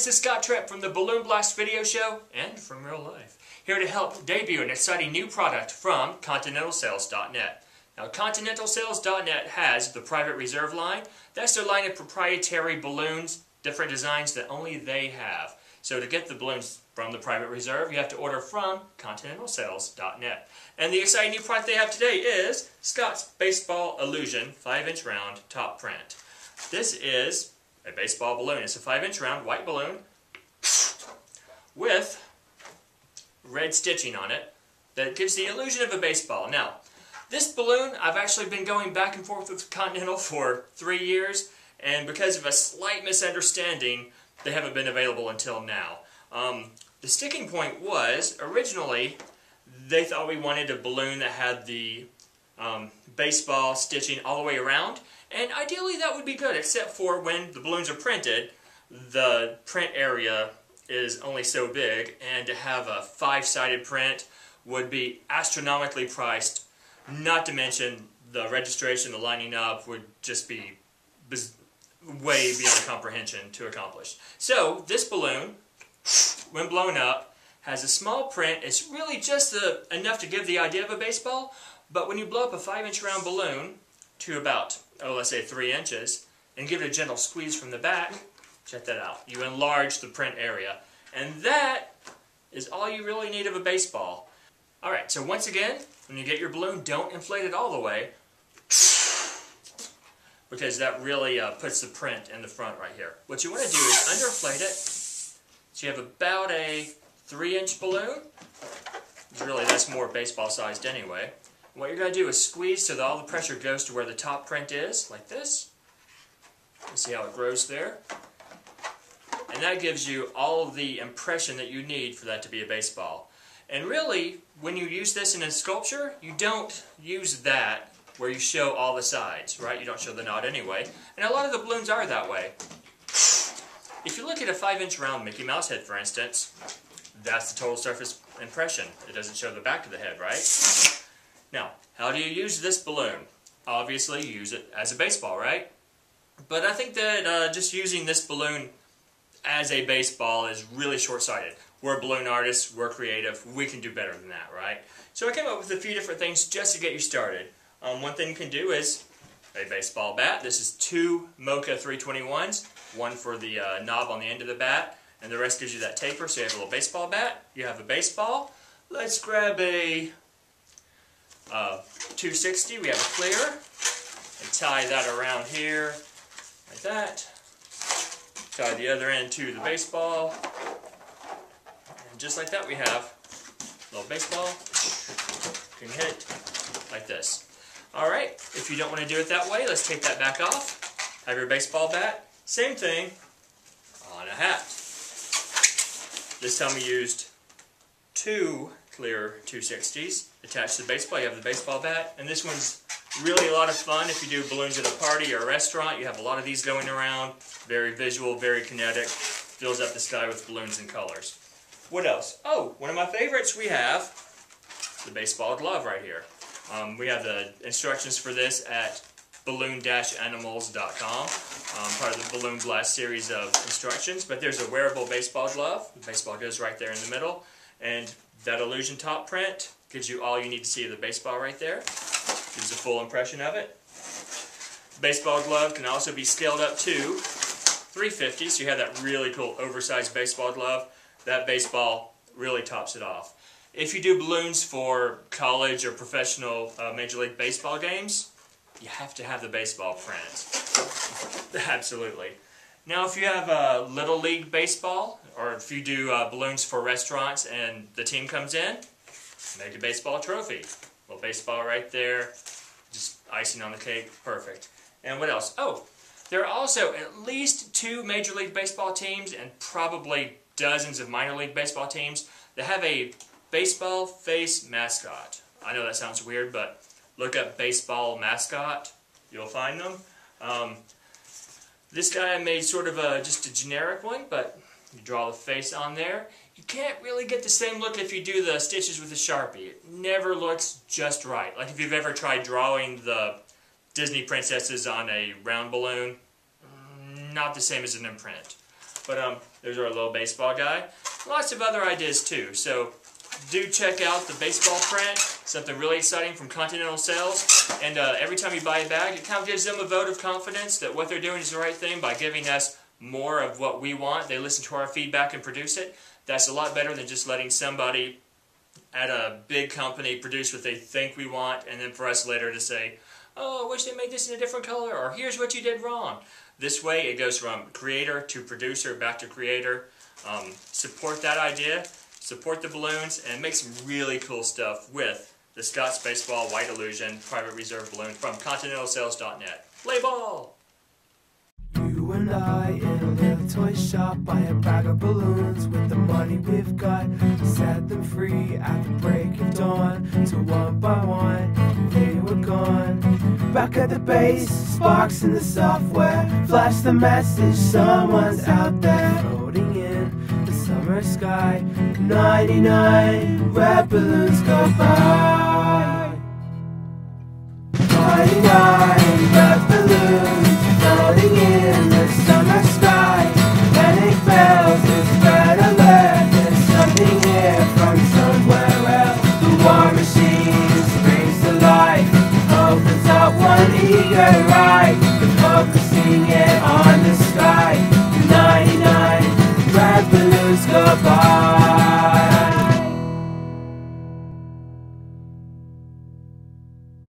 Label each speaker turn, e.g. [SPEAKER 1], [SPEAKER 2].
[SPEAKER 1] this is Scott Tripp from the Balloon Blast video show and from real life, here to help debut an exciting new product from ContinentalSales.net. Now, ContinentalSales.net has the Private Reserve line. That's their line of proprietary balloons, different designs that only they have. So to get the balloons from the Private Reserve, you have to order from ContinentalSales.net. And the exciting new product they have today is Scott's Baseball Illusion 5-inch round top print. This is a baseball balloon. It's a 5-inch round white balloon with red stitching on it that gives the illusion of a baseball. Now, this balloon, I've actually been going back and forth with Continental for three years, and because of a slight misunderstanding, they haven't been available until now. Um, the sticking point was, originally, they thought we wanted a balloon that had the um, baseball stitching all the way around, and ideally that would be good, except for when the balloons are printed, the print area is only so big, and to have a five-sided print would be astronomically priced, not to mention the registration, the lining up would just be way beyond comprehension to accomplish. So this balloon, when blown up, has a small print. It's really just a, enough to give the idea of a baseball, but when you blow up a 5-inch round balloon to about, oh, let's say 3 inches, and give it a gentle squeeze from the back, check that out. You enlarge the print area. And that is all you really need of a baseball. Alright, so once again, when you get your balloon, don't inflate it all the way, because that really uh, puts the print in the front right here. What you want to do is underinflate it, so you have about a 3-inch balloon. Really, that's more baseball sized anyway. What you're going to do is squeeze so that all the pressure goes to where the top print is, like this. You see how it grows there? And that gives you all the impression that you need for that to be a baseball. And really, when you use this in a sculpture, you don't use that where you show all the sides, right? You don't show the knot anyway. And a lot of the balloons are that way. If you look at a 5-inch round Mickey Mouse head, for instance, that's the total surface impression. It doesn't show the back of the head, right? Now, how do you use this balloon? Obviously, you use it as a baseball, right? But I think that uh, just using this balloon as a baseball is really short-sighted. We're balloon artists, we're creative, we can do better than that, right? So I came up with a few different things just to get you started. Um, one thing you can do is a baseball bat. This is two Mocha 321s, one for the uh, knob on the end of the bat, and the rest gives you that taper, so you have a little baseball bat. You have a baseball. Let's grab a uh, 260, we have a clear, and tie that around here, like that. Tie the other end to the baseball, and just like that we have a little baseball. You can hit like this. Alright, if you don't want to do it that way, let's take that back off. Have your baseball bat. Same thing on a hat. This time we used two clear 260s attached to the baseball. You have the baseball bat, and this one's really a lot of fun if you do balloons at a party or a restaurant. You have a lot of these going around. Very visual, very kinetic. Fills up the sky with balloons and colors. What else? Oh, one of my favorites we have the baseball glove right here. Um, we have the instructions for this at balloon-animals.com, um, part of the Balloon Blast series of instructions. But there's a wearable baseball glove. The baseball goes right there in the middle. And that illusion top print gives you all you need to see of the baseball right there. Gives a full impression of it. Baseball glove can also be scaled up to 350, so you have that really cool oversized baseball glove. That baseball really tops it off. If you do balloons for college or professional uh, Major League Baseball games, you have to have the baseball print. Absolutely. Now, if you have a Little League Baseball, or if you do uh, balloons for restaurants and the team comes in, make a baseball trophy. Little baseball right there, just icing on the cake, perfect. And what else? Oh, there are also at least two Major League Baseball teams and probably dozens of minor league baseball teams that have a baseball face mascot. I know that sounds weird, but look up baseball mascot. You'll find them. Um, this guy I made sort of a, just a generic one, but you draw the face on there. You can't really get the same look if you do the stitches with a Sharpie. It never looks just right. Like if you've ever tried drawing the Disney princesses on a round balloon, not the same as an imprint. But um, there's our little baseball guy. Lots of other ideas too. So do check out the baseball print. Something really exciting from Continental Sales. And uh, every time you buy a bag, it kind of gives them a vote of confidence that what they're doing is the right thing by giving us more of what we want. They listen to our feedback and produce it. That's a lot better than just letting somebody at a big company produce what they think we want and then for us later to say, oh, I wish they made this in a different color or here's what you did wrong. This way it goes from creator to producer back to creator. Um, support that idea, support the balloons, and make some really cool stuff with the Scotts Baseball White Illusion Private Reserve Balloon from ContinentalSales.net. Play ball!
[SPEAKER 2] You and I in a little toy shop buy a bag of balloons with the money we've got. Set them free at the break of dawn. So one by one, they were gone. Back at the base, sparks in the software. Flash the message, someone's out there. Floating in the summer sky. 99 red balloons go by. 99